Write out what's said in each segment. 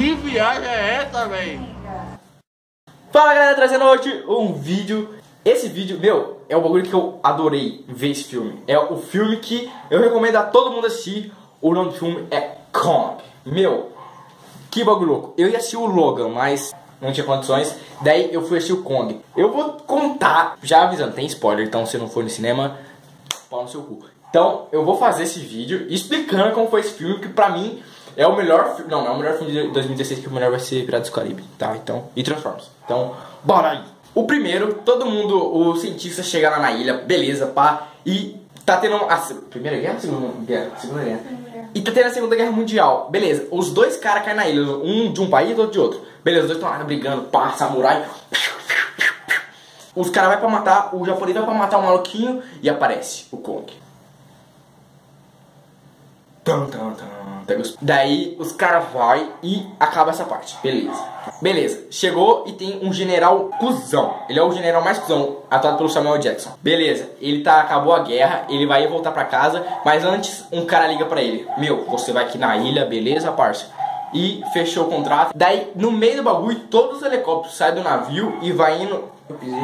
Que viagem é essa, velho? Fala galera, trazendo hoje um vídeo. Esse vídeo, meu, é o bagulho que eu adorei ver esse filme. É o filme que eu recomendo a todo mundo assistir. O nome do filme é Kong. Meu, que bagulho louco. Eu ia assistir o Logan, mas não tinha condições. Daí eu fui assistir o Kong. Eu vou contar, já avisando, tem spoiler, então se não for no cinema, pau no seu cu. Então eu vou fazer esse vídeo explicando como foi esse filme, que pra mim é o melhor filme. Não, é o melhor filme de 2016, que o melhor vai ser Piratas do Caribe, tá? Então, e Transformers. Então, bora aí! O primeiro, todo mundo, os cientistas chegam lá na ilha, beleza, pá, e tá tendo a primeira guerra ou segunda guerra? Segunda guerra. E tá tendo a segunda guerra mundial, beleza. Os dois caras caem na ilha, um de um país e outro de outro. Beleza, os dois estão lá brigando, pá, samurai. Os caras vão pra matar, o japonês vai pra matar o maluquinho e aparece o Kong. Tum, tum, Daí os caras vai e acaba essa parte. Beleza. Beleza. Chegou e tem um general cuzão. Ele é o general mais cuzão, atuado pelo Samuel Jackson. Beleza. Ele tá acabou a guerra, ele vai voltar pra casa, mas antes um cara liga pra ele. Meu, você vai aqui na ilha, beleza, parça? E fechou o contrato. Daí, no meio do bagulho, todos os helicópteros saem do navio e vai indo. Eu pisei.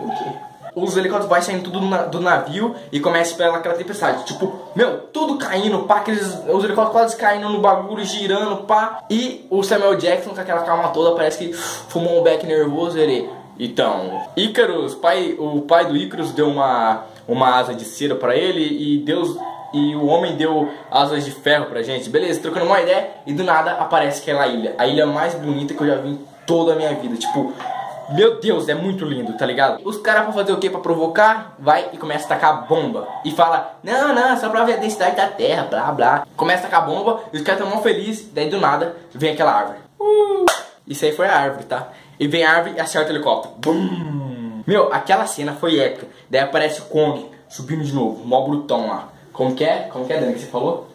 O quê? os helicópteros vai saindo tudo do navio e começa pela aquela tempestade. Tipo, meu, tudo caindo, pá, aqueles, os helicópteros quase caindo no bagulho, girando, pá. E o Samuel Jackson, com aquela calma toda, parece que fumou um beck nervoso, ele. Então, Icarus, pai, o pai do Icarus deu uma, uma asa de cera para ele e Deus e o homem deu asas de ferro pra gente. Beleza, trocando uma ideia e do nada aparece aquela ilha, a ilha mais bonita que eu já vi em toda a minha vida. Tipo, meu Deus, é muito lindo, tá ligado? Os caras vão fazer o que pra provocar? Vai e começa a tacar bomba. E fala, não, não, só pra ver a densidade da terra, blá, blá. Começa a tacar bomba e os caras estão felizes. Daí do nada vem aquela árvore. Uh, isso aí foi a árvore, tá? E vem a árvore e acerta o helicóptero. Bum! Meu, aquela cena foi épica. Daí aparece o Kong subindo de novo, mó brutão lá. Como que é? Como que é, Dani, que você falou?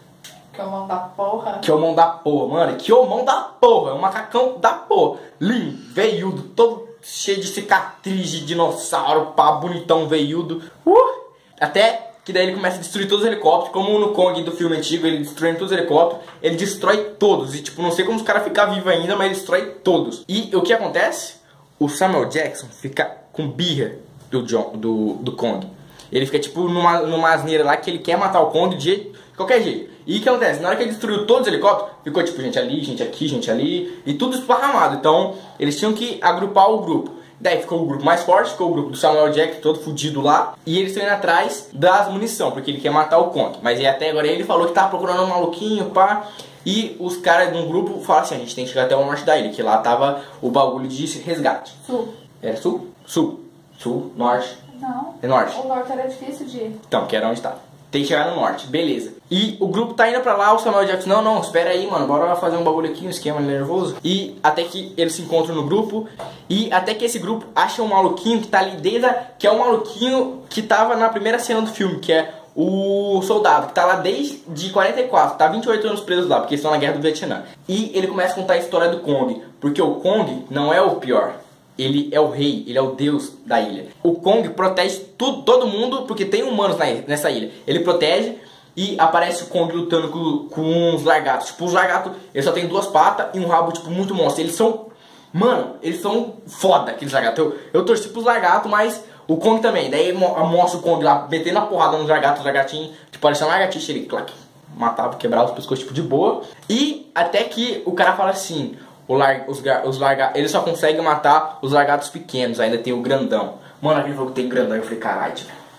Que mão da porra. Que mão da porra, mano. Que mão da porra. É um macacão da porra. Lindo, veiudo, todo cheio de cicatriz de dinossauro, pá, bonitão, veiudo. Uh! Até que daí ele começa a destruir todos os helicópteros, como no Kong do filme antigo, ele destruindo todos os helicópteros, ele destrói todos. E tipo, não sei como os caras ficam vivos ainda, mas ele destrói todos. E o que acontece? O Samuel Jackson fica com birra do, John, do, do Kong. Ele fica tipo numa, numa asneira lá que ele quer matar o Kong de, jeito, qualquer jeito. E o que acontece? Na hora que ele destruiu todos os helicópteros, ficou tipo gente ali, gente aqui, gente ali, e tudo esparramado. Então, eles tinham que agrupar o grupo. Daí ficou o grupo mais forte, ficou o grupo do Samuel Jack, todo fudido lá. E eles estão indo atrás das munição, porque ele quer matar o Kong. Mas até agora ele falou que tava procurando um maluquinho, pá. E os caras de um grupo falaram assim, a gente tem que chegar até o norte da ilha, que lá tava o bagulho de resgate. Sul. Era sul? Sul. Sul, norte. Não. É norte. O norte era difícil de ir. Então, que era onde tava. Tem que chegar no norte, beleza. E o grupo tá indo pra lá, o Samuel Jackson, não, não, espera aí, mano, bora fazer um bagulho aqui, um esquema nervoso. E até que eles se encontram no grupo, e até que esse grupo acha um maluquinho que tá ali desde a, que é o um maluquinho que tava na primeira cena do filme, que é o soldado, que tá lá desde 44, tá 28 anos preso lá, porque estão na guerra do Vietnã. E ele começa a contar a história do Kong, porque o Kong não é o pior ele é o rei, ele é o deus da ilha. O Kong protege tudo, todo mundo porque tem humanos na, nessa ilha. Ele protege e aparece o Kong lutando com, com uns largatos. Tipo, os largatos, eles só tem duas patas e um rabo, tipo, muito monstro. Eles são, mano, eles são foda, aqueles largatos. Eu, eu torci pros largatos, mas o Kong também. Daí mostra o Kong lá, metendo a porrada nos largatos, os largatinhos, tipo, parecia um largatixa, ele, clac, matava, quebrava os pescoços, tipo, de boa. E até que o cara fala assim, lar, os, os larga, ele só consegue matar os largatos pequenos, ainda tem o grandão. Mano, aquele falou que tem grandão, eu falei, caralho,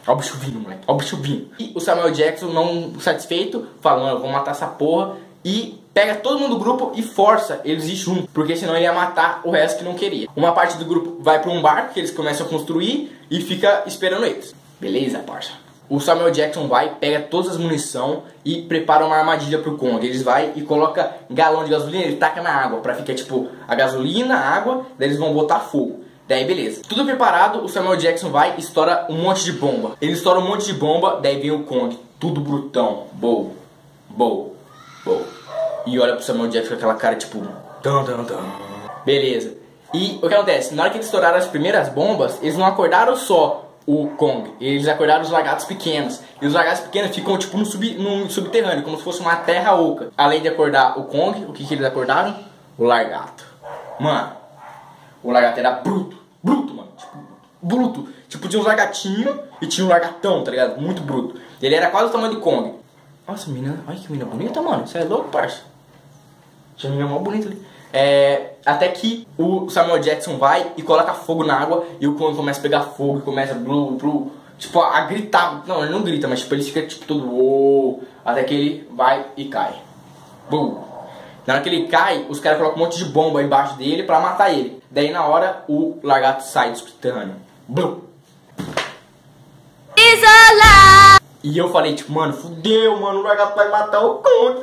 Olha o bicho vindo, moleque. Olha o bicho vindo. E o Samuel Jackson, não satisfeito, falando, eu vou matar essa porra. E pega todo mundo do grupo e força eles ir junto. Porque senão ele ia matar o resto que não queria. Uma parte do grupo vai para um barco que eles começam a construir e fica esperando eles. Beleza, parça o Samuel Jackson vai, pega todas as munição e prepara uma armadilha pro Kong. Eles vai e coloca galão de gasolina, ele taca na água para ficar tipo a gasolina, a água, daí eles vão botar fogo. Daí beleza. Tudo preparado, o Samuel Jackson vai e estoura um monte de bomba. Ele estoura um monte de bomba, daí vem o Kong, tudo brutão, bow, bow, bow. E olha pro Samuel Jackson com aquela cara tipo, dan, dan, dan. Beleza. E o que acontece? Na hora que eles estouraram as primeiras bombas, eles não acordaram só o Kong. Eles acordaram os lagartos pequenos. E os lagartos pequenos ficam tipo no, sub, no subterrâneo, como se fosse uma terra oca. Além de acordar o Kong, o que, que eles acordaram? o Largato. Mano, o Largato era bruto, bruto, mano. Tipo, bruto. Tipo, tinha uns largatinhos e tinha um largatão, tá ligado? Muito bruto. Ele era quase o tamanho de Kong. Nossa, menina, olha que menina bonita, mano. Você é louco, parça. Tinha uma menina mó bonita ali. É, até que o Samuel Jackson vai e coloca fogo na água e o Kong começa a pegar fogo e começa blue, blue, tipo, a gritar. Não, ele não grita, mas tipo, ele fica tipo todo uou, até que ele vai e cai. Boom. Na hora que ele cai, os caras colocam um monte de bomba embaixo dele pra matar ele. Daí na hora o lagarto sai do subterrâneo. Blum. E eu falei, tipo, mano, fudeu, mano, o lagarto vai matar o Kong,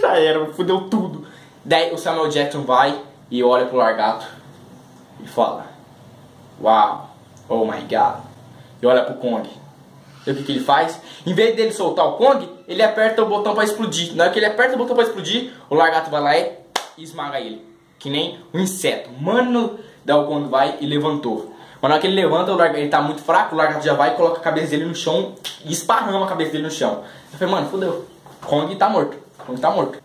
já era, fudeu tudo. Daí o Samuel Jackson vai e olha pro largato e fala, Uau, oh my god. E olha pro Kong. E o que, que ele faz? Em vez dele soltar o Kong, ele aperta o botão para explodir. Na hora que ele aperta o botão para explodir, o largato vai lá e esmaga ele. Que nem um inseto. Mano, daí o Kong vai e levantou. Mas na hora que ele levanta, o ele tá muito fraco, o largato já vai e coloca a cabeça dele no chão e esparrama a cabeça dele no chão. Eu falei, mano, fodeu. Kong tá morto. Kong tá morto.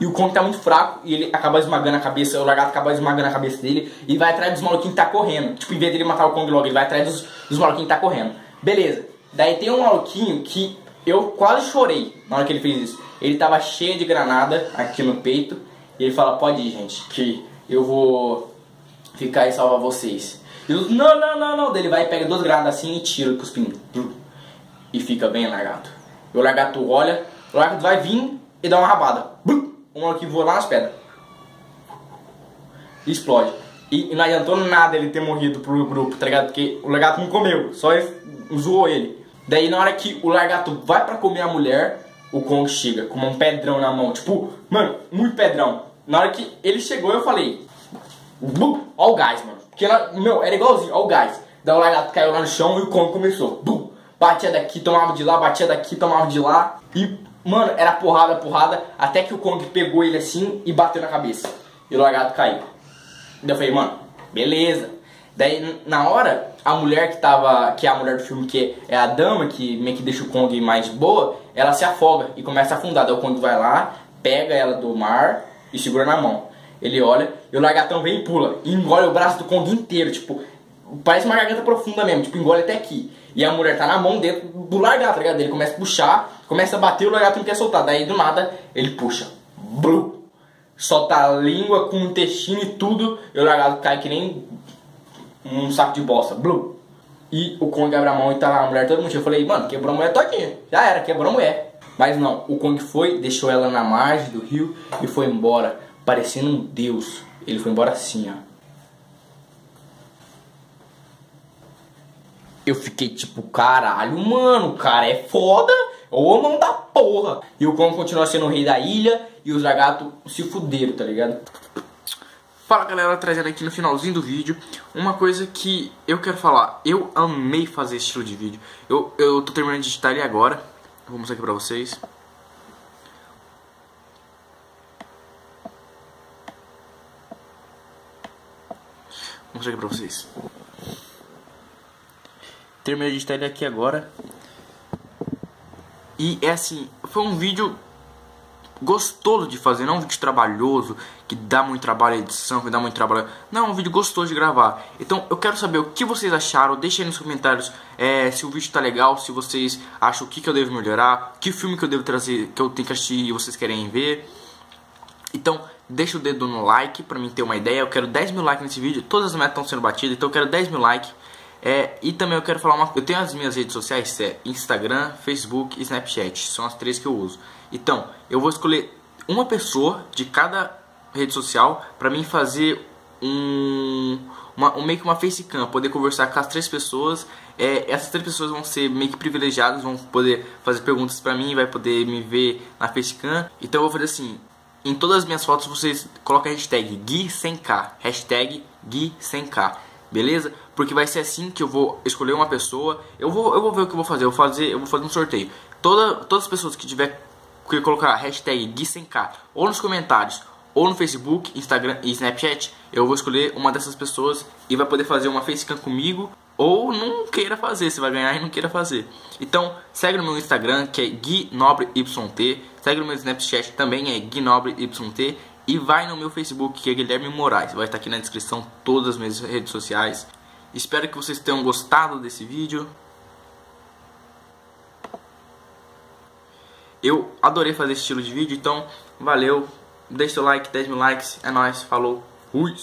E o Kong tá muito fraco e ele acaba esmagando a cabeça, o lagarto acaba esmagando a cabeça dele e vai atrás dos maluquinhos que tá correndo. Tipo, em vez dele matar o Kong logo, ele vai atrás dos, dos maluquinhos que tá correndo. Beleza. Daí tem um maluquinho que eu quase chorei na hora que ele fez isso. Ele tava cheio de granada aqui no peito e ele fala, pode ir, gente, que eu vou ficar e salvar vocês. E eu, não, não, não, não. Daí ele vai e pega duas granadas assim e tira com os pinos. E fica bem largato. E o lagarto olha, o lagarto vai vir e dá uma rabada. Um maluquinho voa lá nas pedras. E explode. E, e, não adiantou nada ele ter morrido pro grupo, tá ligado? Porque o lagarto não comeu, só zoou ele. Daí na hora que o lagarto vai pra comer a mulher, o Kong chega com um pedrão na mão. Tipo, mano, muito pedrão. Na hora que ele chegou, eu falei. Bum, ó o gás, mano. Porque meu, era igualzinho, ó o gás. Daí o lagarto caiu lá no chão e o Kong começou. Bum, batia daqui, tomava de lá, batia daqui, tomava de lá. E Mano, era porrada, porrada, até que o Kong pegou ele assim e bateu na cabeça. E o lagarto caiu. Daí eu falei, mano, beleza. Daí, na hora, a mulher que tava, que é a mulher do filme, que é a dama, que meio que deixa o Kong mais boa, ela se afoga e começa a afundar. Daí o Kong vai lá, pega ela do mar e segura na mão. Ele olha e o lagartão vem e pula. E engole o braço do Kong inteiro, tipo, parece uma garganta profunda mesmo, tipo, engole até aqui. E a mulher tá na mão dentro do lagarto, tá ligado? Ele começa a puxar, começa a bater, o lagarto não quer soltar. Daí do nada ele puxa. Blu! Solta a língua com o intestino e tudo. E o lagarto cai que nem um saco de bosta. Blu! E o Kong abre a mão e tá lá a mulher todo mundo. Eu falei, mano, quebrou a mulher todinha. Já era, quebrou a mulher. Mas não, o Kong foi, deixou ela na margem do rio e foi embora, parecendo um deus. Ele foi embora assim, ó. Eu fiquei tipo, caralho, mano, o cara é foda ou mão da porra. E o Kong continua sendo o rei da ilha e os lagartos se fuderam, tá ligado? Fala galera, trazendo aqui no finalzinho do vídeo uma coisa que eu quero falar. Eu amei fazer esse estilo de vídeo. Eu, eu tô terminando de editar ele agora. Vou mostrar aqui pra vocês. Vou mostrar aqui pra vocês. Terminei de editar ele aqui agora. E é assim, foi um vídeo gostoso de fazer, não um vídeo trabalhoso, que dá muito trabalho a edição, que dá muito trabalho. Não, um vídeo gostoso de gravar. Então eu quero saber o que vocês acharam, deixem nos comentários é, se o vídeo tá legal, se vocês acham o que, que eu devo melhorar, que filme que eu devo trazer, que eu tenho que assistir e vocês querem ver. Então, deixa o dedo no like pra mim ter uma ideia. Eu quero 10 mil likes nesse vídeo, todas as metas estão sendo batidas, então eu quero 10 mil likes. É, e também eu quero falar uma Eu tenho as minhas redes sociais, é Instagram, Facebook e Snapchat. São as três que eu uso. Então, eu vou escolher uma pessoa de cada rede social para mim fazer um, uma, um meio que uma facecam, poder conversar com as três pessoas. É, essas três pessoas vão ser meio que privilegiadas, vão poder fazer perguntas para mim, vai poder me ver na facecam. Então eu vou fazer assim, em todas as minhas fotos vocês colocam a hashtag Gui100k, hashtag Gui100k beleza? Porque vai ser assim que eu vou escolher uma pessoa. Eu vou, eu vou ver o que eu vou fazer. Eu vou fazer, eu vou fazer um sorteio. Toda, todas as pessoas que tiver que colocar hashtag Gui100k ou nos comentários ou no Facebook, Instagram e Snapchat, eu vou escolher uma dessas pessoas e vai poder fazer uma facecam comigo ou não queira fazer, você vai ganhar e não queira fazer. Então, segue no meu Instagram, que é GuiNobreYT, segue no meu Snapchat, também é GuiNobreYT, e vai no meu Facebook, que é Guilherme Moraes, vai estar aqui na descrição todas as minhas redes sociais. Espero que vocês tenham gostado desse vídeo. Eu adorei fazer esse estilo de vídeo, então valeu, deixa seu like, 10 mil likes, é nóis, falou, fui!